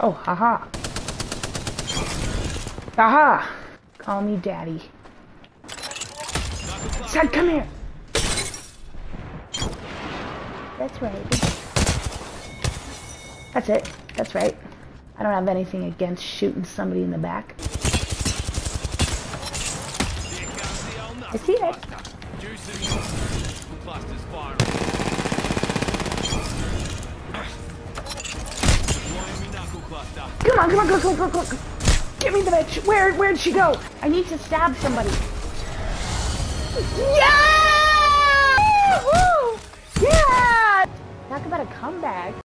Oh, haha. Haha! Call me daddy. Son, come here! That's right. That's it. That's right. I don't have anything against shooting somebody in the back. I see it. Come on, come on, go, go, go, go. Get me the bitch. Where, where'd she go? I need to stab somebody. Yeah! Woo! Yeah! Talk about a comeback.